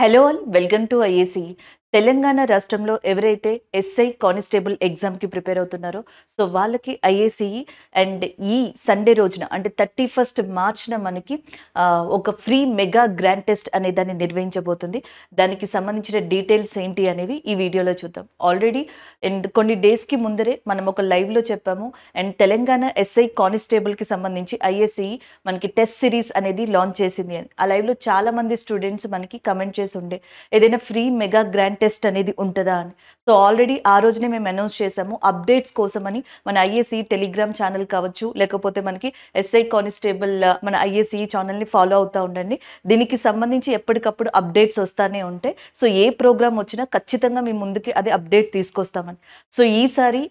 Hello all welcome to IAC Telangana రాష్ట్రంలో ఎవరైతే SI constable ఎగ్జామ్కి ప్రిపేర్ అవుతున్నారో సో వాళ్ళకి ఐఏసీఈ అండ్ ఈ సండే రోజున అంటే థర్టీ ఫస్ట్ మార్చ్న మనకి ఒక ఫ్రీ మెగా గ్రాండ్ టెస్ట్ అనే దాన్ని నిర్వహించబోతుంది. దానికి సంబంధించిన డీటెయిల్స్ ఏంటి అనేవి ఈ వీడియోలో చూద్దాం. ఆల్రెడీ అండ్ కొన్ని డేస్కి ముందరే మనం ఒక లైవ్లో చెప్పాము అండ్ తెలంగాణ ఎస్ఐ కానిస్టేబుల్కి సంబంధించి ఐఎస్ఈ మనకి టెస్ట్ సిరీస్ అనేది లాంచ్ చేసింది. అని ఆ లైవ్లో చాలామంది స్టూడెంట్స్ మనకి కమెంట్ చేసి ఉండే ఏదైనా ఫ్రీ మెగా గ్రాండ్ టెస్ట్ అనేది ఉంటుందా అని. సో ఆల్రెడీ ఆ రోజునే మేము అనౌన్స్ చేసాము అప్డేట్స్ కోసమని మన ఐఏసీ టెలిగ్రామ్ ఛానల్ కావచ్చు లేకపోతే మనకి ఎస్ఐ కానిస్టేబుల్ మన ఐఏసీ ఛానల్ని ఫాలో అవుతూ ఉండండి. దీనికి సంబంధించి ఎప్పటికప్పుడు అప్డేట్స్ వస్తానే ఉంటాయి సో ఏ ప్రోగ్రామ్ వచ్చినా ఖచ్చితంగా మీ ముందుకి అది అప్డేట్ తీసుకొస్తామని. సో ఈసారి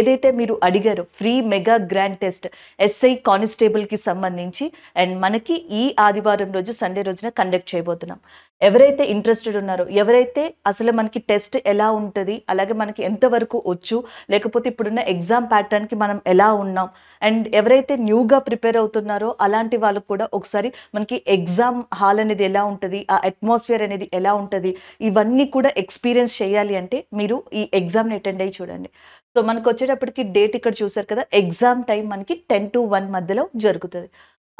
ఏదైతే మీరు అడిగారో free mega grand test SI కానిస్టేబుల్కి సంబంధించి అండ్ మనకి ఈ ఆదివారం రోజు సండే రోజున కండక్ట్ చేయబోతున్నాం. ఎవరైతే ఇంట్రెస్టెడ్ ఉన్నారో ఎవరైతే అసలు మనకి టెస్ట్ ఎలా ఉంటుంది అలాగే మనకి ఎంతవరకు వచ్చు లేకపోతే ఇప్పుడున్న ఎగ్జామ్ ప్యాటర్న్కి మనం ఎలా ఉన్నాం అండ్ ఎవరైతే న్యూగా ప్రిపేర్ అవుతున్నారో అలాంటి వాళ్ళకు కూడా ఒకసారి మనకి ఎగ్జామ్ హాల్ అనేది ఎలా ఉంటుంది ఆ అట్మాస్ఫియర్ అనేది ఎలా ఉంటుంది ఇవన్నీ కూడా ఎక్స్పీరియన్స్ చేయాలి అంటే మీరు ఈ ఎగ్జామ్ని అటెండ్ అయ్యి చూడండి. సో మనకు వచ్చేటప్పటికి డేట్ ఇక్కడ చూసారు కదా ఎగ్జామ్ టైం మనకి టెన్ టు వన్ మధ్యలో జరుగుతుంది.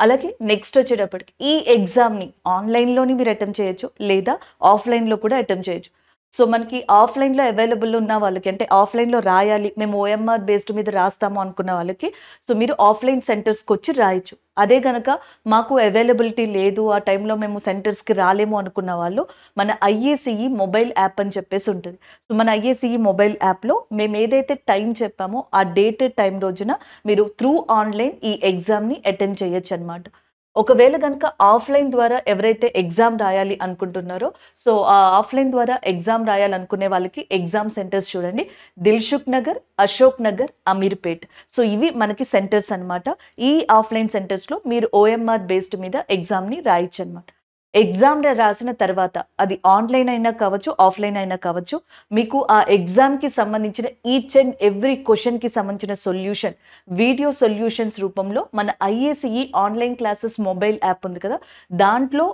అలాగే నెక్స్ట్ వచ్చేటప్పటికి ఈ ఎగ్జామ్ని ఆన్లైన్లోని మీరు అటెంప్ట్ చేయొచ్చు లేదా ఆఫ్లైన్లో కూడా అటెంప్ట్ చేయొచ్చు. సో మనకి ఆఫ్లైన్లో అవైలబుల్ ఉన్న వాళ్ళకి అంటే ఆఫ్లైన్లో రాయాలి మేము ఓఎంఆర్ బేస్డ్ మీద రాస్తాము అనుకున్న వాళ్ళకి సో మీరు ఆఫ్లైన్ సెంటర్స్కి వచ్చి రాయొచ్చు. అదే కనుక మాకు అవైలబిలిటీ లేదు ఆ టైంలో మేము సెంటర్స్కి రాలేము అనుకున్న వాళ్ళు మన ఐఏసీఈ మొబైల్ యాప్ అని చెప్పేసి ఉంటుంది. సో మన ఐఏసీఈ మొబైల్ యాప్లో మేము ఏదైతే టైం చెప్పామో ఆ డేటెడ్ టైం రోజున మీరు త్రూ ఆన్లైన్ ఈ ఎగ్జామ్ని అటెండ్ చేయొచ్చు అనమాట ఒకవేళ కనుక ఆఫ్లైన్ ద్వారా ఎవరైతే ఎగ్జామ్ రాయాలి అనుకుంటున్నారో సో ఆ ఆఫ్లైన్ ద్వారా ఎగ్జామ్ రాయాలనుకునే వాళ్ళకి ఎగ్జామ్ సెంటర్స్ చూడండి. దిల్షుక్ నగర్ అశోక్ నగర్ అమీర్పేట్. సో ఇవి మనకి సెంటర్స్ అన్నమాట. ఈ ఆఫ్లైన్ సెంటర్స్లో మీరు ఓఎంఆర్ బేస్డ్ మీద ఎగ్జామ్ని రాయొచ్చు అనమాట ఎగ్జామ్ రాసిన తర్వాత అది ఆన్లైన్ అయినా కావచ్చు ఆఫ్లైన్ అయినా కావచ్చు మీకు ఆ ఎగ్జామ్కి సంబంధించిన ఈచ్ అండ్ ఎవ్రీ క్వశ్చన్కి సంబంధించిన సొల్యూషన్ వీడియో సొల్యూషన్స్ రూపంలో మన IACE online classes mobile app ఉంది కదా దాంట్లో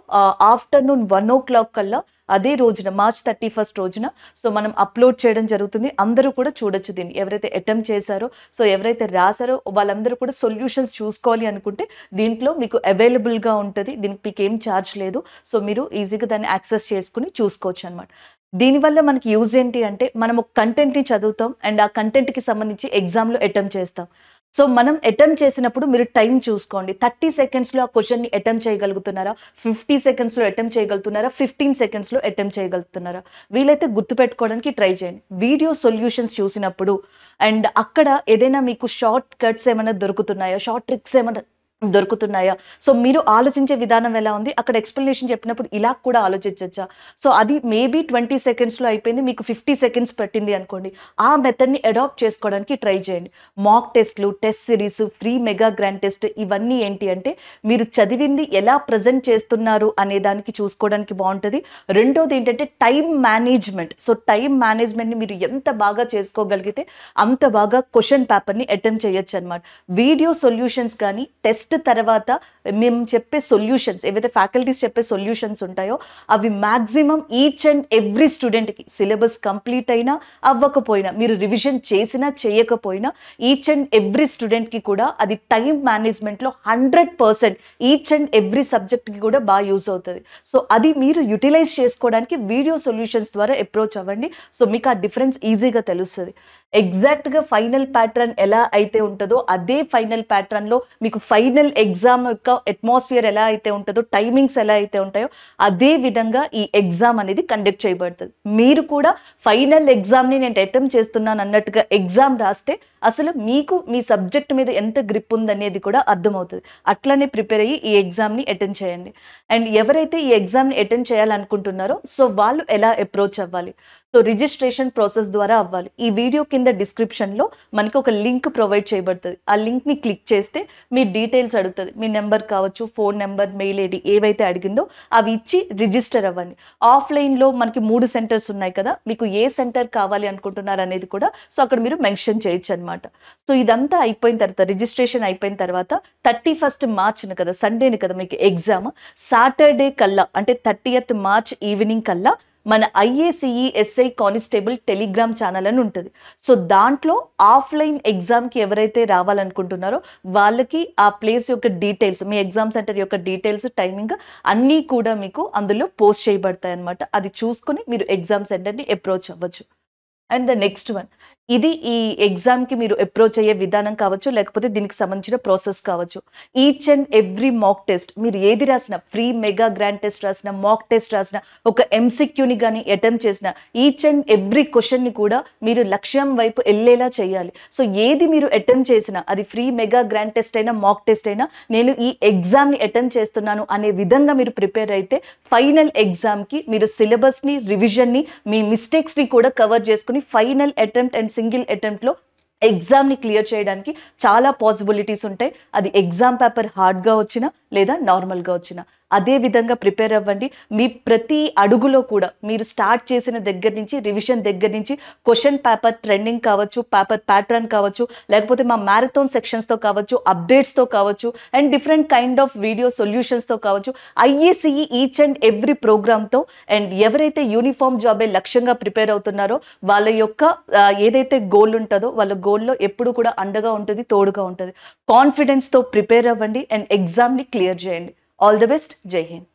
ఆఫ్టర్నూన్ వన్ ఓ క్లాక్ కల్లా అదే రోజున మార్చ్ థర్టీ ఫస్ట్ రోజున సో మనం అప్లోడ్ చేయడం జరుగుతుంది. అందరూ కూడా చూడొచ్చు దీన్ని. ఎవరైతే అటెంప్ట్ చేశారో సో ఎవరైతే రాశారో వాళ్ళందరూ కూడా సొల్యూషన్స్ చూసుకోవాలి అనుకుంటే దీంట్లో మీకు అవైలబుల్గా ఉంటుంది. దీనికి మీకు ఏం ఛార్జ్ లేదు. సో మీరు ఈజీగా దాన్ని యాక్సెస్ చేసుకుని చూసుకోవచ్చు అనమాట దీనివల్ల మనకి యూజ్ ఏంటి అంటే మనం ఒక కంటెంట్ని చదువుతాం. అండ్ ఆ కంటెంట్కి సంబంధించి ఎగ్జామ్లో అటెంప్ట్ చేస్తాం. సో మనం అటెంప్ట్ చేసినప్పుడు మీరు టైం చూసుకోండి. థర్టీ సెకండ్స్లో ఆ క్వశ్చన్ని అటెంప్ట్ చేయగలుగుతున్నారా? ఫిఫ్టీ సెకండ్స్లో అటెంప్ట్ చేయగలుగుతున్నారా? ఫిఫ్టీన్ సెకండ్స్లో అటెంప్ట్ చేయగలుగుతున్నారా? వీలైతే గుర్తుపెట్టుకోవడానికి ట్రై చేయండి. వీడియో సొల్యూషన్స్ చూసినప్పుడు అండ్ అక్కడ ఏదైనా మీకు షార్ట్ కట్స్ ఏమైనా దొరుకుతున్నాయా? షార్ట్ ట్రిక్స్ ఏమైనా దొరుకుతున్నాయా? సో మీరు ఆలోచించే విధానం ఎలా ఉంది? అక్కడ ఎక్స్ప్లెనేషన్ చెప్పినప్పుడు ఇలా కూడా ఆలోచించచ్చా? సో అది మేబీ ట్వంటీ సెకండ్స్లో అయిపోయింది మీకు ఫిఫ్టీ సెకండ్స్ పెట్టింది అనుకోండి. ఆ మెథడ్ని అడాప్ట్ చేసుకోవడానికి ట్రై చేయండి. మాక్ టెస్ట్లు test series free mega grand test ఇవన్నీ ఏంటి అంటే మీరు చదివింది ఎలా ప్రజెంట్ చేస్తున్నారు అనే దానికి చూసుకోవడానికి బాగుంటుంది. రెండోది ఏంటంటే టైం మేనేజ్మెంట్ సో టైం మేనేజ్మెంట్ని మీరు ఎంత బాగా చేసుకోగలిగితే అంత బాగా క్వశ్చన్ పేపర్ని అటెంప్ట్ చేయొచ్చు అనమాట వీడియో సొల్యూషన్స్ కానీ టెస్ట్ తర్వాత మేము చెప్పే సొల్యూషన్స్ ఏవైతే ఫ్యాకల్టీస్ చెప్పే సొల్యూషన్స్ ఉంటాయో అవి మ్యాక్సిమం ఈచ్ అండ్ ఎవ్రీ స్టూడెంట్కి సిలబస్ కంప్లీట్ అయినా అవ్వకపోయినా మీరు రివిజన్ చేసినా చేయకపోయినా ఈచ్ అండ్ ఎవ్రీ స్టూడెంట్కి కూడా అది టైం మేనేజ్మెంట్లో hundred percent each and every సబ్జెక్ట్కి కూడా బాగా యూజ్ అవుతుంది. సో అది మీరు యూటిలైజ్ చేసుకోవడానికి వీడియో సొల్యూషన్స్ ద్వారా అప్రోచ్ అవ్వండి. సో మీకు ఆ డిఫరెన్స్ ఈజీగా తెలుస్తుంది. ఎగ్జాక్ట్గా ఫైనల్ ప్యాటర్న్ ఎలా అయితే ఉంటుందో అదే ఫైనల్ ప్యాటర్న్లో మీకు ఫైనల్ ఎగ్జామ్ యొక్క అట్మాస్ఫియర్ ఎలా అయితే ఉంటుందో టైమింగ్స్ ఎలా అయితే ఉంటాయో అదే విధంగా ఈ ఎగ్జామ్ అనేది కండక్ట్ చేయబడుతుంది. మీరు కూడా ఫైనల్ ఎగ్జామ్ని నేను అటెంప్ట్ చేస్తున్నాను అన్నట్టుగా ఎగ్జామ్ రాస్తే అసలు మీకు మీ సబ్జెక్ట్ మీద ఎంత గ్రిప్ ఉందనేది కూడా అర్థమవుతుంది. అట్లనే ప్రిపేర్ అయ్యి ఈ ఎగ్జామ్ని అటెండ్ చేయండి. అండ్ ఎవరైతే ఈ ఎగ్జామ్ని అటెండ్ చేయాలనుకుంటున్నారో సో వాళ్ళు ఎలా అప్రోచ్ అవ్వాలి? సో రిజిస్ట్రేషన్ ప్రాసెస్ ద్వారా అవ్వాలి. ఈ వీడియో కింద డిస్క్రిప్షన్లో మనకి ఒక లింక్ ప్రొవైడ్ చేయబడుతుంది. ఆ లింక్ని క్లిక్ చేస్తే మీ డీటెయిల్స్ అడుగుతుంది. మీ నెంబర్ కావచ్చు ఫోన్ నెంబర్ మెయిల్ ఐడి ఏవైతే అడిగిందో అవి ఇచ్చి రిజిస్టర్ అవ్వండి. ఆఫ్లైన్లో మనకి మూడు సెంటర్స్ ఉన్నాయి కదా. మీకు ఏ సెంటర్ కావాలి అనుకుంటున్నారు అనేది కూడా సో అక్కడ మీరు మెన్షన్ చేయొచ్చు అనమాట సో ఇదంతా అయిపోయిన తర్వాత రిజిస్ట్రేషన్ అయిపోయిన తర్వాత థర్టీ ఫస్ట్ మార్చ్ను కదా సండేని కదా మీకు ఎగ్జామ్ సాటర్డే కల్లా అంటే థర్టీయత్ మార్చ్ ఈవినింగ్ కల్లా మన IACE SI constable Telegram channel అని ఉంటుంది. సో దాంట్లో ఆఫ్లైన్ ఎగ్జామ్కి ఎవరైతే రావాలనుకుంటున్నారో వాళ్ళకి ఆ ప్లేస్ యొక్క డీటెయిల్స్ మీ ఎగ్జామ్ సెంటర్ యొక్క డీటెయిల్స్ టైమింగ్ అన్నీ కూడా మీకు అందులో పోస్ట్ చేయబడతాయి అనమాట అది చూసుకొని మీరు ఎగ్జామ్ సెంటర్ని అప్రోచ్ అవ్వచ్చు. అండ్ ద నెక్స్ట్ వన్ ఇది ఈ ఎగ్జామ్కి మీరు అప్రోచ్ అయ్యే విధానం కావచ్చు లేకపోతే దీనికి సంబంధించిన ప్రాసెస్ కావచ్చు. Each and every mock test మీరు ఏది రాసినా ఫ్రీ మెగా గ్రాండ్ టెస్ట్ రాసిన మాక్ టెస్ట్ రాసిన ఒక ఎంసిక్యూని కానీ అటెంప్ట్ చేసిన ఈచ్ అండ్ ఎవ్రీ క్వశ్చన్ని కూడా మీరు లక్ష్యం వైపు వెళ్ళేలా చేయాలి. సో ఏది మీరు అటెంప్ట్ చేసినా అది ఫ్రీ మెగా గ్రాండ్ టెస్ట్ అయినా మాక్ టెస్ట్ అయినా నేను ఈ ఎగ్జామ్ని అటెంప్ట్ చేస్తున్నాను అనే విధంగా మీరు ప్రిపేర్ అయితే ఫైనల్ ఎగ్జామ్కి మీరు సిలబస్ని రివిజన్ని మీ మిస్టేక్స్ని కూడా కవర్ చేసుకుని ఫైనల్ అటెంప్ట్ అండ్ సింగిల్ అటెంప్ట్లో ఎగ్జామ్ని క్లియర్ చేయడానికి చాలా పాసిబిలిటీస్ ఉంటాయి. అది ఎగ్జామ్ పేపర్ హార్డ్గా వచ్చినా లేదా నార్మల్గా వచ్చిన. అదే విధంగా ప్రిపేర్ అవ్వండి. మీ ప్రతి అడుగులో కూడా మీరు స్టార్ట్ చేసిన దగ్గర నుంచి రివిజన్ దగ్గర నుంచి క్వశ్చన్ పేపర్ ట్రెండింగ్ కావచ్చు పేపర్ ప్యాటర్న్ కావచ్చు లేకపోతే మా మ్యారథాన్ సెక్షన్స్తో కావచ్చు అప్డేట్స్తో కావచ్చు and different kind of video సొల్యూషన్స్తో కావచ్చు ఐఏసీఈ ఈచ్ అండ్ ఎవ్రీ ప్రోగ్రామ్తో అండ్ ఎవరైతే యూనిఫామ్ జాబే లక్ష్యంగా ప్రిపేర్ అవుతున్నారో వాళ్ళ యొక్క ఏదైతే గోల్ ఉంటుందో వాళ్ళ గోల్లో ఎప్పుడు కూడా అండగా ఉంటుంది తోడుగా ఉంటుంది. కాన్ఫిడెన్స్తో ప్రిపేర్ అవ్వండి and ఎగ్జామ్ని clear dear Jain. All the best. Jai Hind.